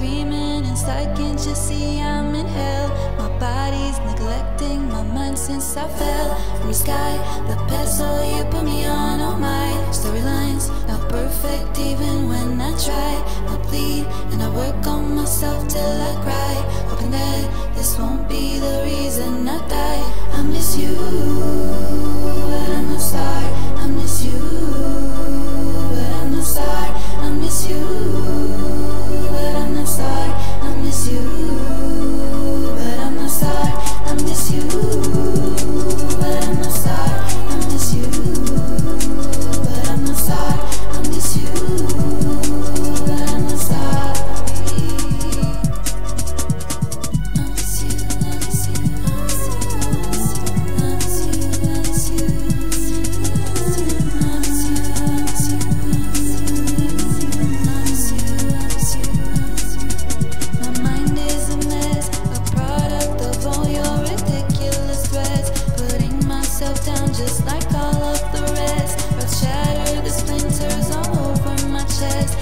screaming inside, can't you see I'm in hell? My body's neglecting my mind since I fell from the sky. The pedestal you put me on, oh my storylines not perfect even when I try. I bleed and I work on myself till I. just like all of the rest. Earth shatter the splinters all over my chest.